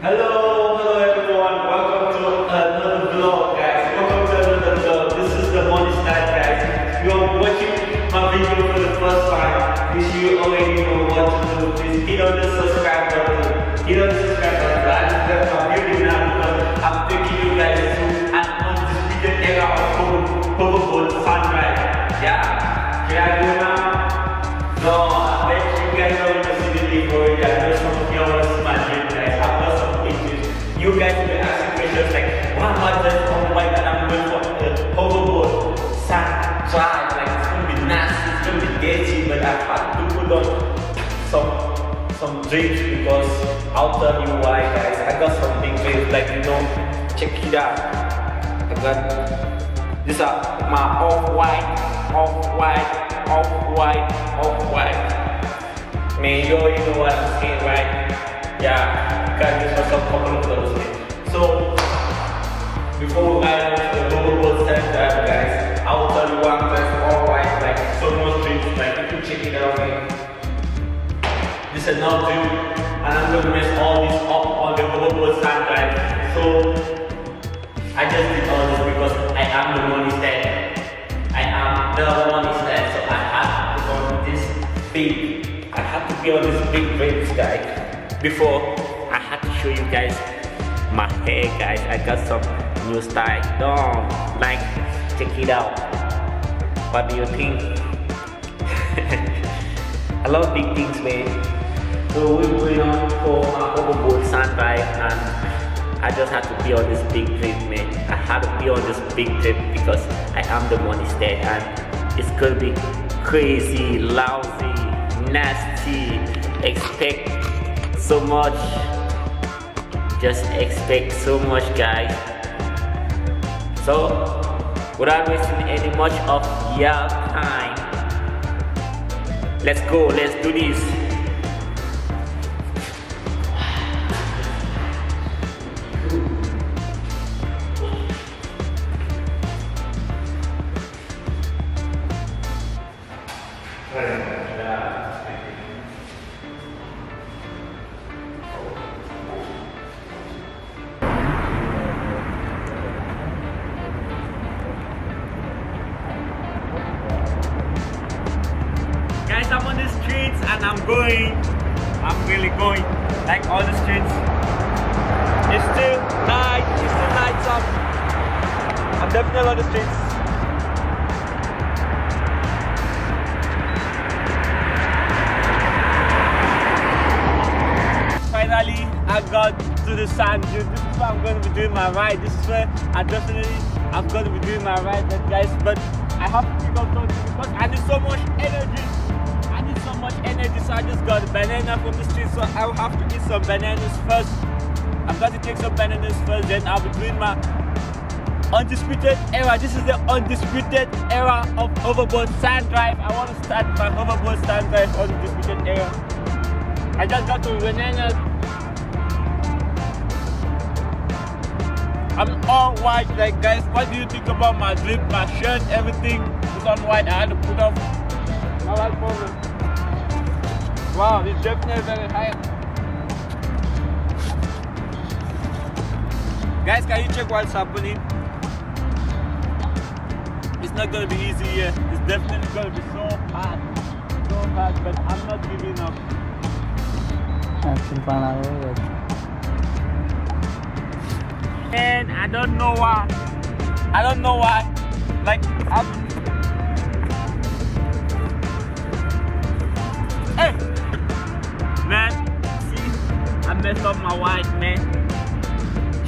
Hello, hello everyone. Welcome to another vlog, guys. Welcome to another vlog. This is the Money Style, guys. If you're watching my video for the first time, please you already know what to do. Please hit on the subscribe button. Hit on the subscribe button. I had to put on some some dreams because I'll tell you why, guys. I got some big dreams, like you know, check it out. I got these are my off-white, off-white, off-white, off-white. Man, you already know what I'm saying, right? Yeah, got this for some couple of clothes. So, before I the global set drive, guys, I'll tell you one dress all white, like so much like you can check it out. This is not dream, and I'm gonna mess all this up on the global stand drive. So, I just did all this because I am the money stand. I am the money stand, so I have to put on this big, I had to be on this big rings, guys. Before, I had to show you guys my hair, guys. I got some new style. Don't like, check it out. What do you think? I love big things, man. So we're going on for my hoverboard sand drive and I just had to be on this big trip, man. I had to be on this big trip because I am the Money Starts and it's gonna be crazy, lousy, nasty. Expect so much. Just expect so much, guys. So, without wasting any much of your time, let's go. Let's do this. Going. I'm really going. Like all the streets. It's still night. It's still night up. I'm definitely on the streets. Finally, I got to the sand dune. This is where I'm going to be doing my ride. This is where I definitely I'm going to be doing my ride, guys. But I have to pick up something because I need so much energy. I just got banana from the street. So I'll have to eat some bananas first. Got to take some bananas first, then I'll be doing my undisputed era. This is the undisputed era of hoverboard sand drive. I want to start my hoverboard sand drive undisputed era. I just got to bananas. I'm all white, like guys. What do you think about my drip, my shirt, everything is on white. I had to put on my white polo. Wow, it's definitely very high. Guys, can you check what's happening? It's not gonna be easy here. It's definitely gonna be so hard, so hard. But I'm not giving up. And I don't know why. I don't know why. Like I'm messed up my white man.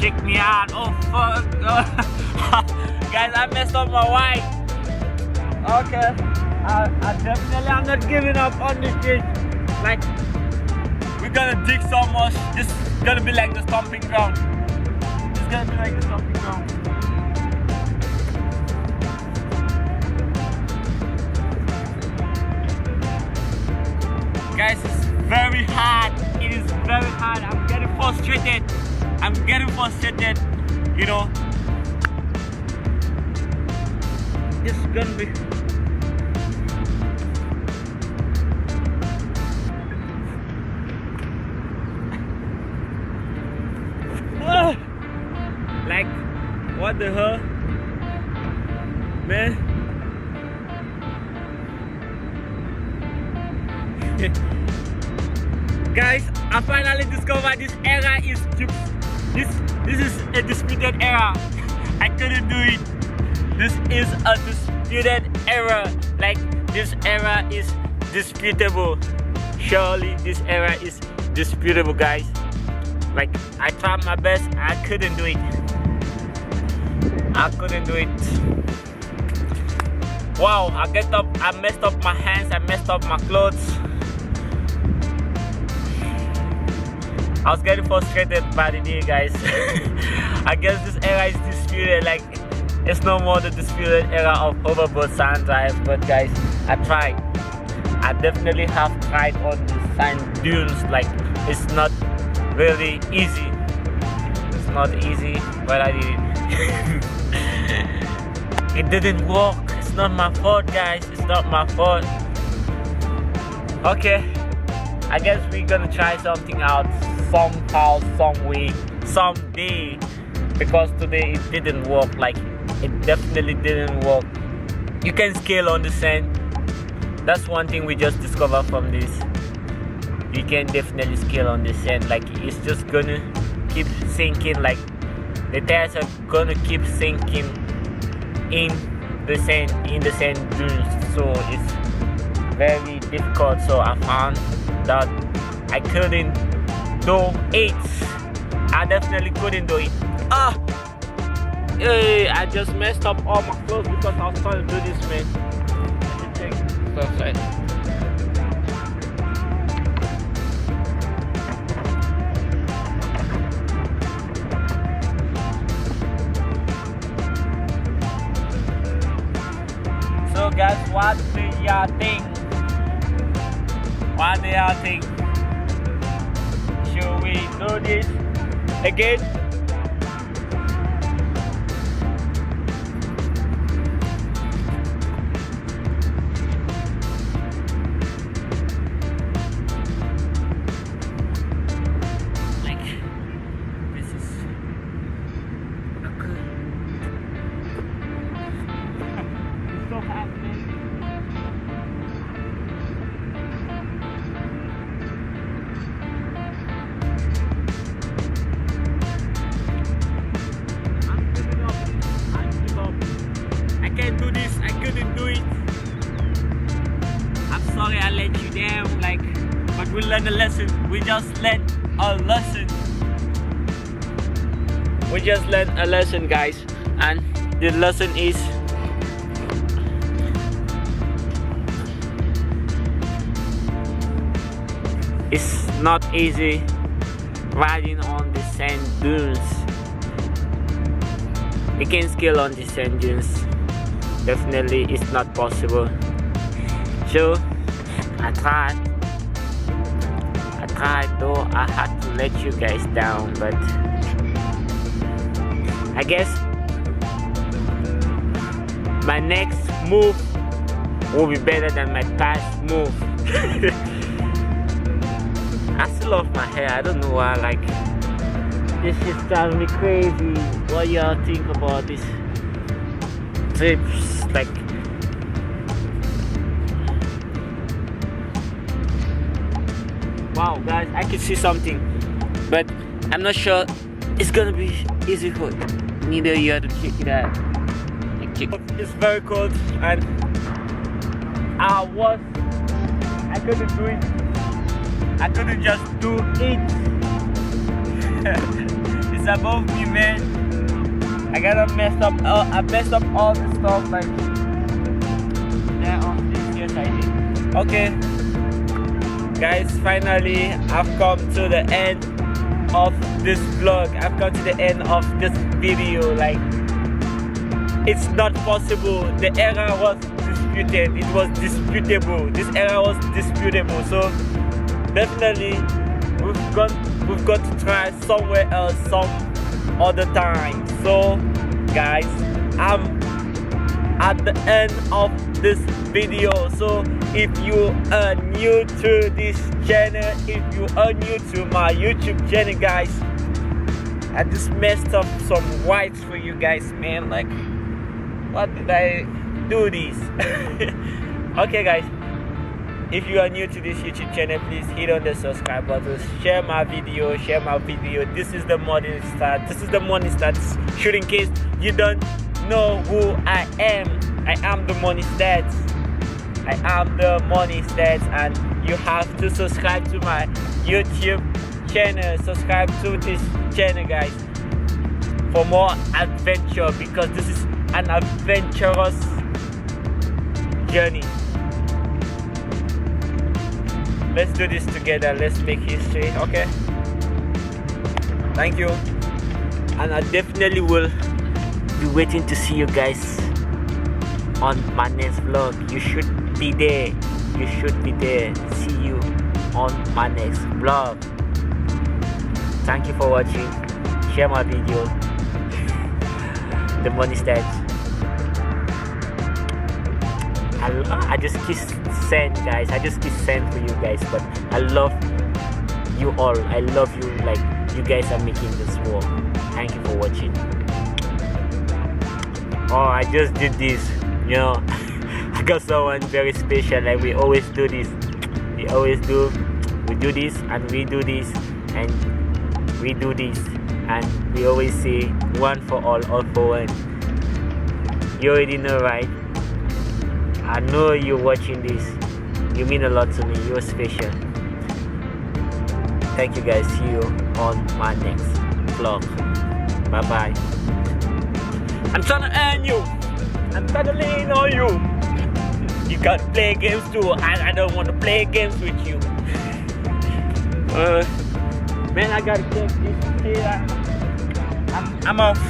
Check me out. Oh fuck. Guys, I messed up my white. Okay. I, I definitely I'm not giving up on this shit. Like we're gonna dig so much. This is gonna be like the stomping ground. It's gonna be like the stomping ground. Guys, it's very hard hard. I'm getting frustrated. I'm getting frustrated. You know, this is gonna be. Ah! like, what the hell? This era is this this is a disputed era. I couldn't do it. This is a disputed era. Like this era is disputable. Surely this era is disputable guys. Like I tried my best, I couldn't do it. I couldn't do it. Wow, I get up, I messed up my hands, I messed up my clothes. I was getting frustrated by the day, guys. I guess this era is disputed, like it's no more the disputed era of hoverboard sand drive. But guys, I tried. I definitely have tried on the sand dunes. Like it's not really easy. It's not easy, but I did it. it didn't work. It's not my fault, guys. It's not my fault. Okay, I guess we're gonna try something out somehow, some way, someday. Because today it didn't work. Like it definitely didn't work. You can scale on the sand. That's one thing we just discovered from this. You can definitely scale on the sand. Like it's just gonna keep sinking. Like the tires are gonna keep sinking in the sand in the sand dunes. So it's very difficult. So I found that I couldn't do it. I definitely couldn't do it. Ah! Hey, I just messed up all my clothes because I was trying to do this, man. I should take outside. So guys, what do y'all think? What do y'all think? Do this again? Sorry I let you down. Like, but we learned a lesson. We just learned a lesson. We just learned a lesson, guys, and the lesson is. It's not easy riding on the sand dunes. You can scale on the sand dunes. Definitely, it's not possible. So, I tried. I tried though. I had to let you guys down, but I guess my next move will be better than my past move. I still love my hair. I don't know why. Like this shit drives me crazy. What y'all think about this trips? Like wow, guys, I can see something, but I'm not sure it's gonna be easy for neither you to check it check- It's very cold and I was I couldn't do it. I couldn't just do it. it's above me, man. I gotta mess up. Uh, I messed up all the stuff like this. Yes, I did. Okay, guys. Finally, I've come to the end of this vlog. I've come to the end of this video. Like, it's not possible. The era was disputed. It was disputable. This era was disputable. So definitely we've got we've got to try somewhere else some other time so guys i'm at the end of this video so if you are new to this channel if you are new to my youtube channel guys I just messed up some whites for you guys, man. Like, what did I do this? okay, guys. If you are new to this YouTube channel, please hit on the subscribe button. Share my video. Share my video. This is the Money Starts. This is the Money Starts. Shoot in case you don't know who I am. I am the Money Starts. I am the Money Starts, and you have to subscribe to my YouTube channel. Subscribe to this channel, guys, for more adventure because this is an adventurous journey. Let's do this together. Let's make history, okay? Thank you. And I definitely will be waiting to see you guys on my next vlog. You should be there. You should be there. See you on my next vlog. Thank you for watching. Share my video. the Money Starts. I, ah, I just kiss send guys. I just kiss send for you guys. But I love you all. I love you like you guys are making this work. Thank you for watching. Oh, I just did this. You know, got someone very special. Like we always do this. We always do. We do this and we do this and we do this and we always say one for all, all for one. You already know, right? I know you're watching this. You mean a lot to me. You're special. Thank you guys. See you on my next vlog. Bye bye. I'm trying to earn you. I'm trying to lean on you. You gotta play games too. I, I don't want to play games with you. Uh, man, I gotta get this. I'm, I'm off.